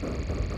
Thank you.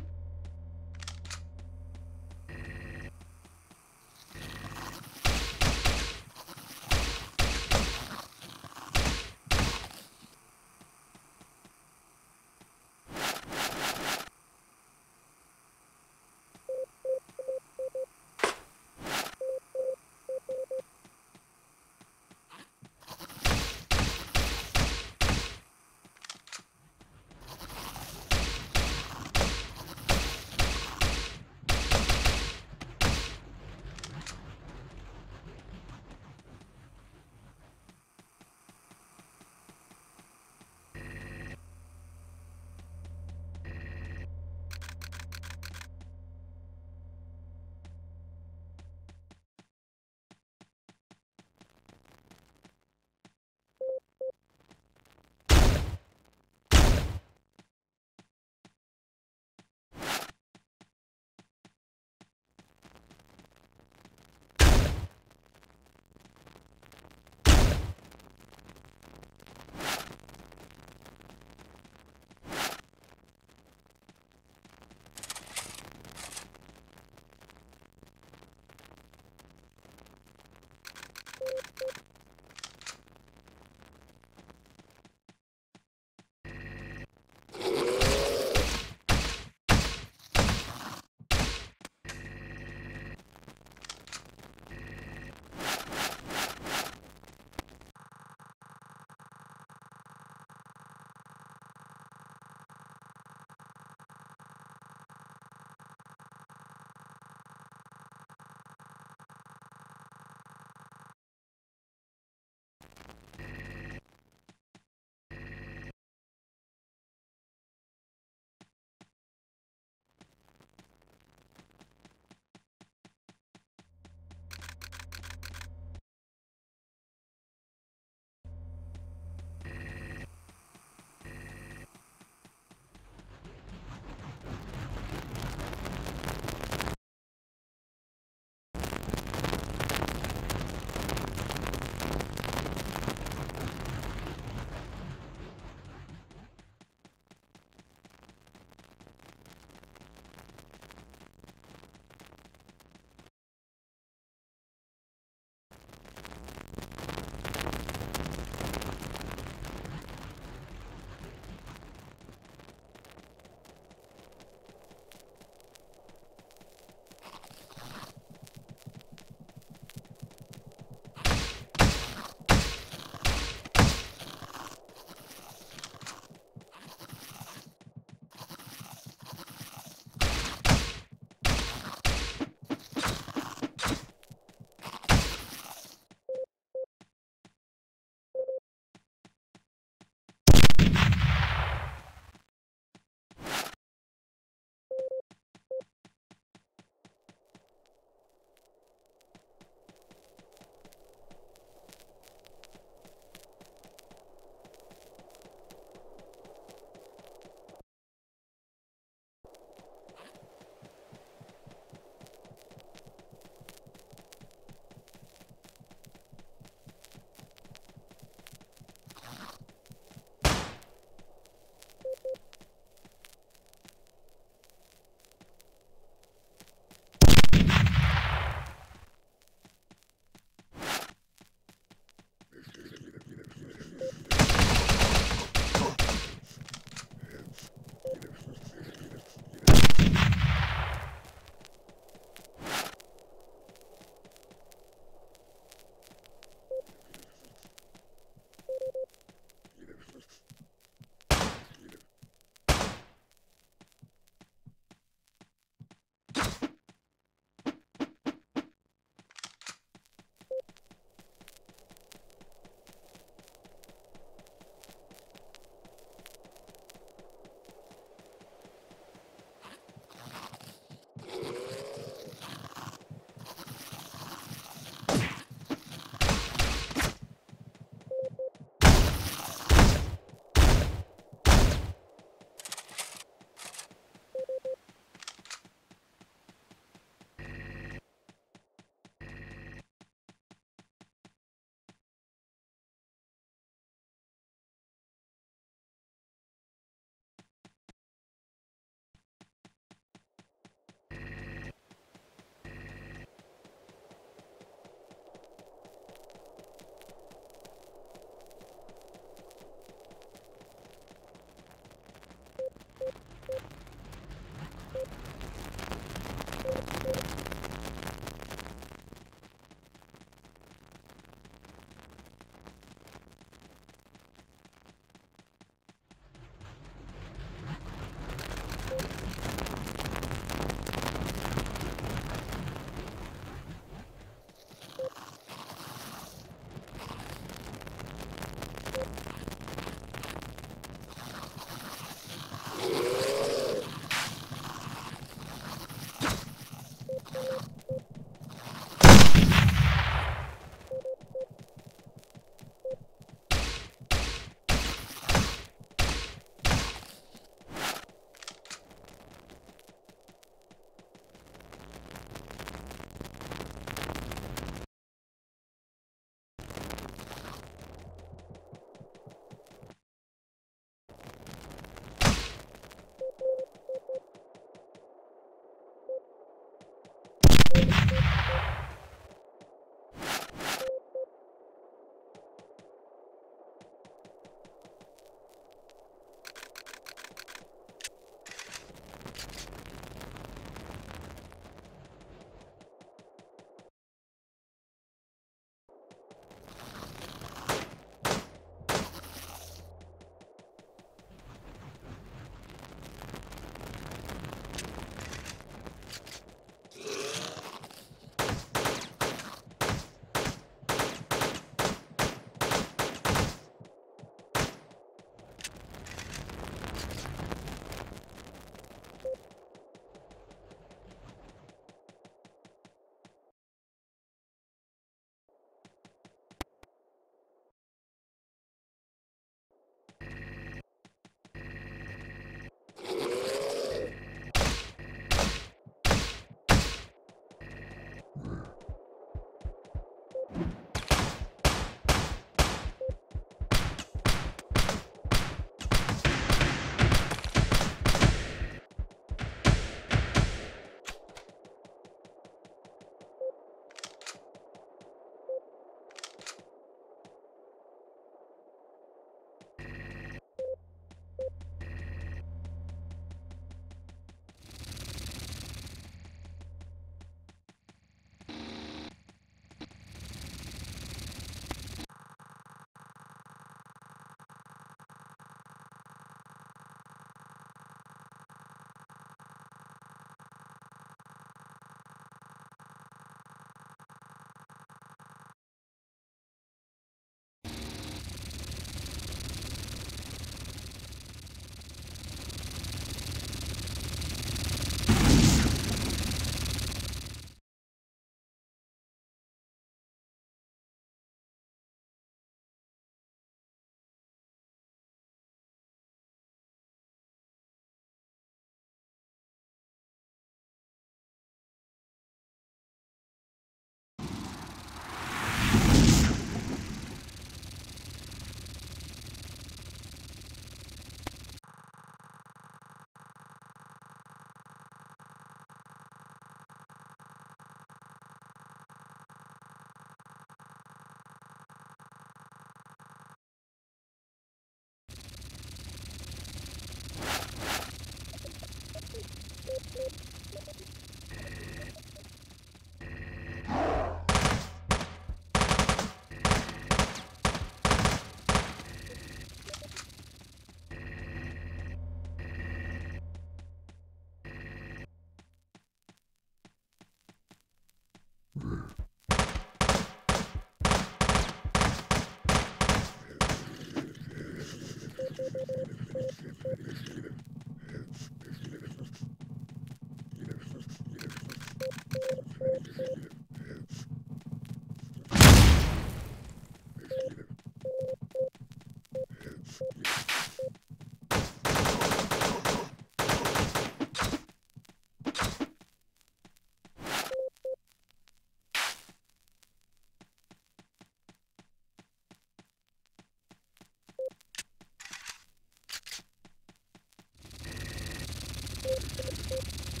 よかった。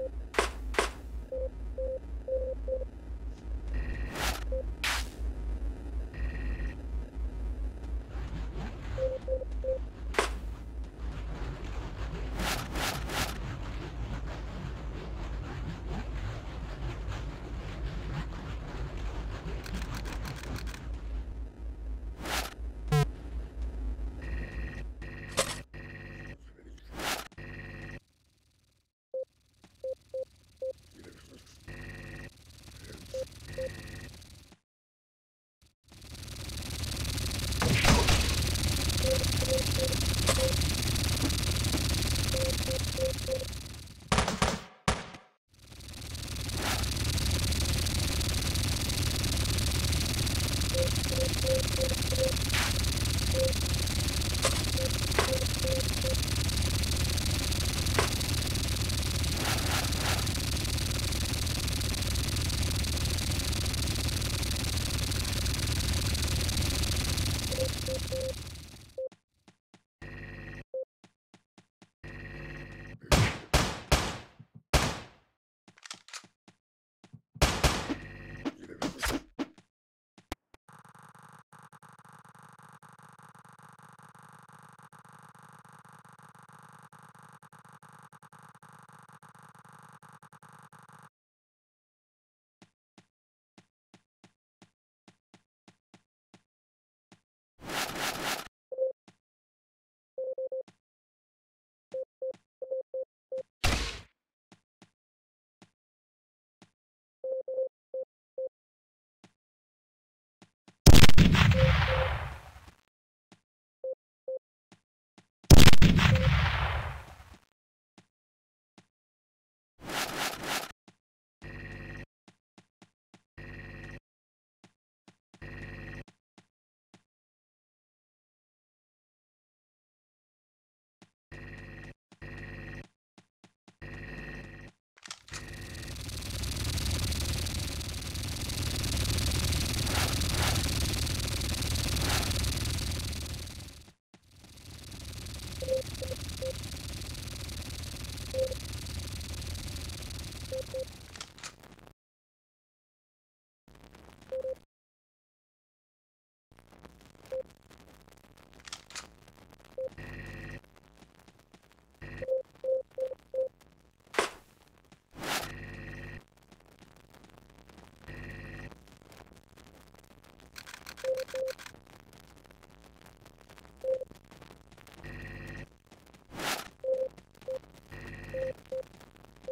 You